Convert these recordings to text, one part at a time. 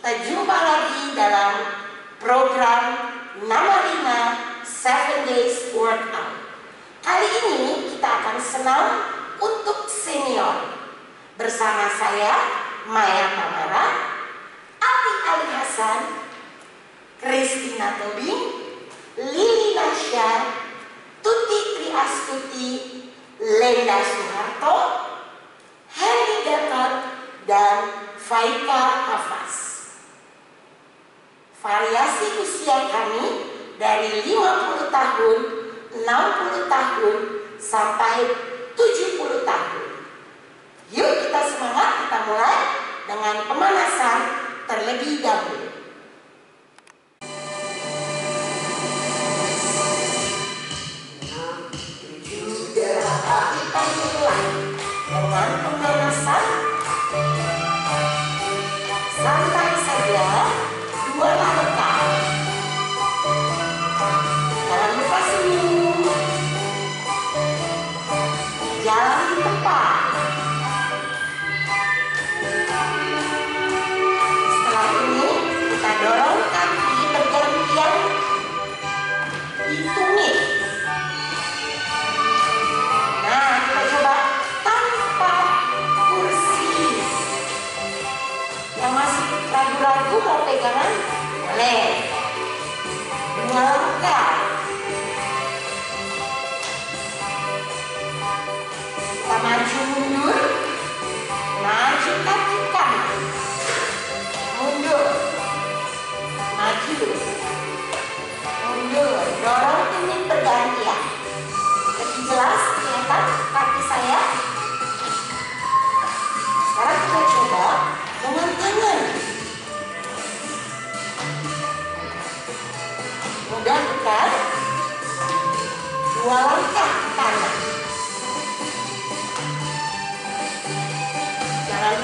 Kita jumpa lagi dalam program nama 5 Seven Days Workout. Kali ini kita akan senam untuk senior. Bersama saya, Maya Tamara, Ati Ali Hasan, Kristina Tobing, Lili Nasya, Tuti Triastuti, Lenda Soeharto, Henry Gatot, dan Faika Hafaz. Variasi usia kami dari 50 tahun, 60 tahun, sampai 70 tahun. Yuk kita semangat, kita mulai dengan pemanasan terlebih dahulu. Di tumit. Nah, kita coba tanpa kursi. Yang masih ragu-ragu mau pegangan, boleh. Dua langkah. Kita maju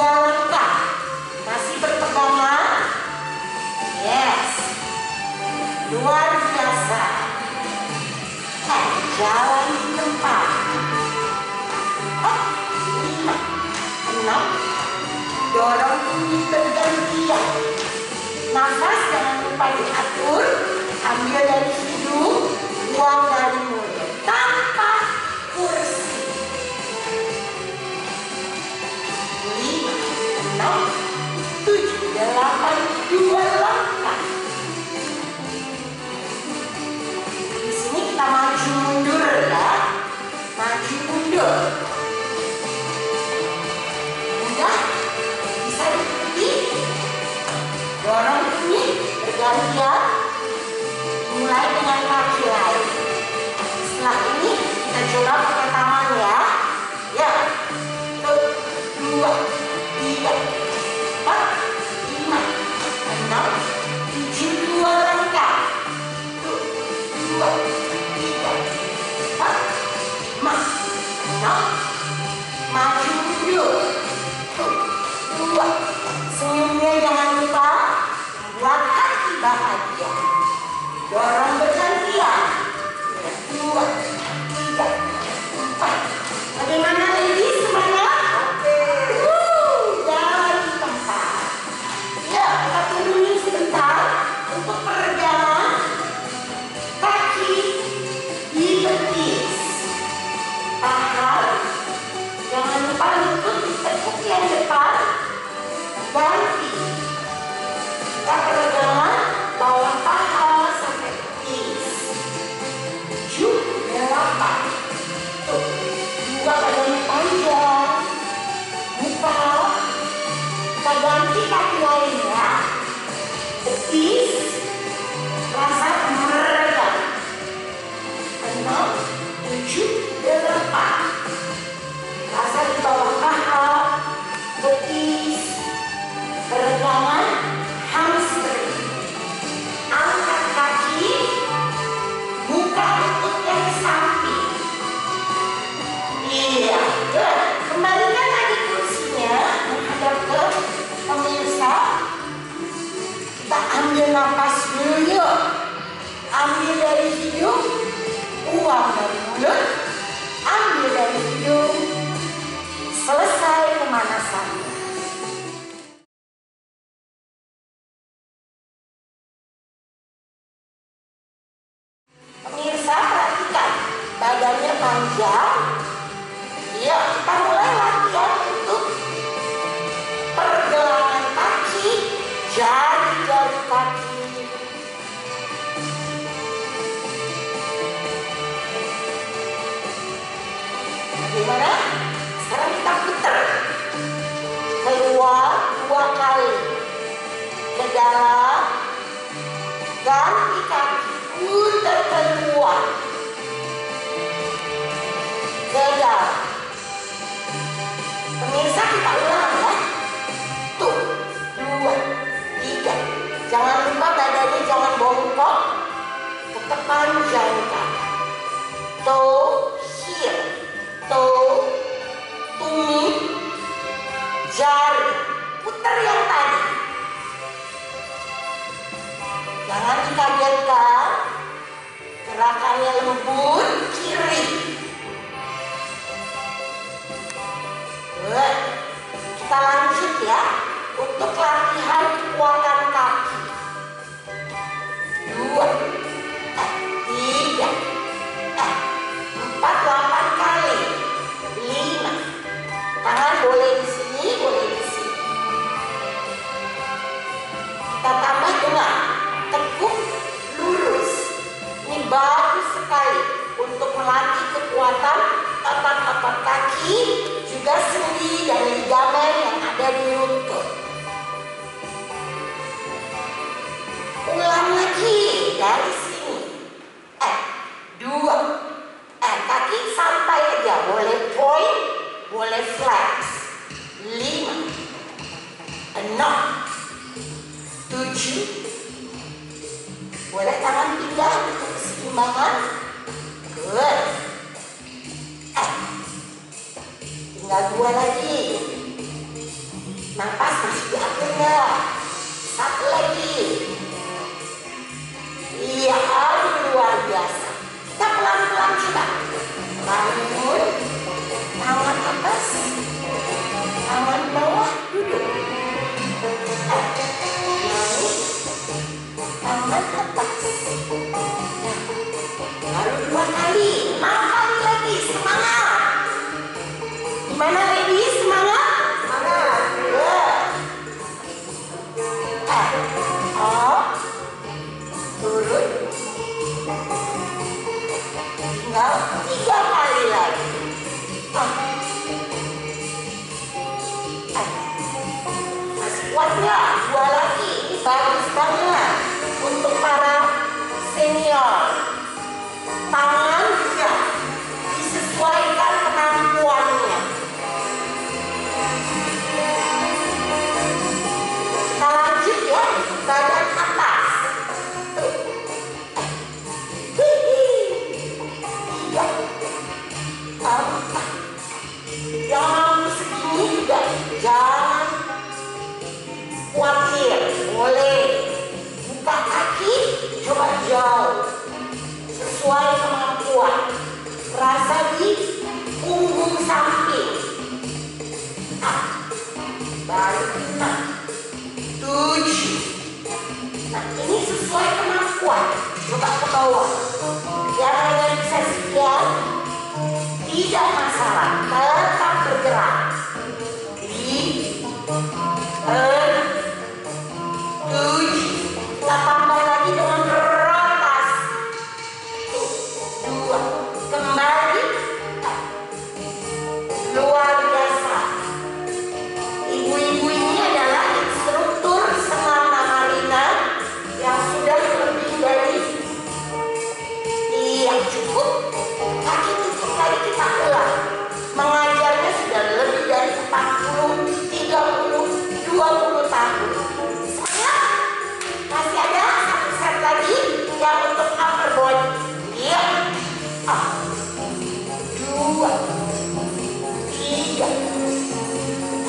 dua langkah. Masih berpegangan? Yes. Luar biasa. Hai, jalan di tempat. Oh, enam. Dorong ini bergantian. Nafas jangan lupa diatur. Ambil dari hidung, buang dari mulut. Delapan, dua langkah. Di sini kita maju mundur ya. Maju mundur. Mudah. Bisa diikuti. Dorong ini bergantian. Mulai dengan kaki lain. Setelah ini kita coba pakai tangan ya. Ya. Satu, dua, kepanjangkan tohir to tumi jari putar yang tadi jangan dikagetkan gerakannya lembut kiri Good. kita lanjut ya untuk latihan kekuatan 48 kali. 5 tangan boleh di sini boleh di sini. Kita tambah dengan tekuk lurus. Ini bagus sekali untuk melatih kekuatan otot-otot kaki juga sendi dan ligamen yang ada di lutut. Ulang lagi dari refleks 5 6 7 boleh tangan pindah untuk keseimbangan good eh. tinggal dua lagi. Napas masih diatur ya bawah. Ya. Tidak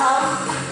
Um,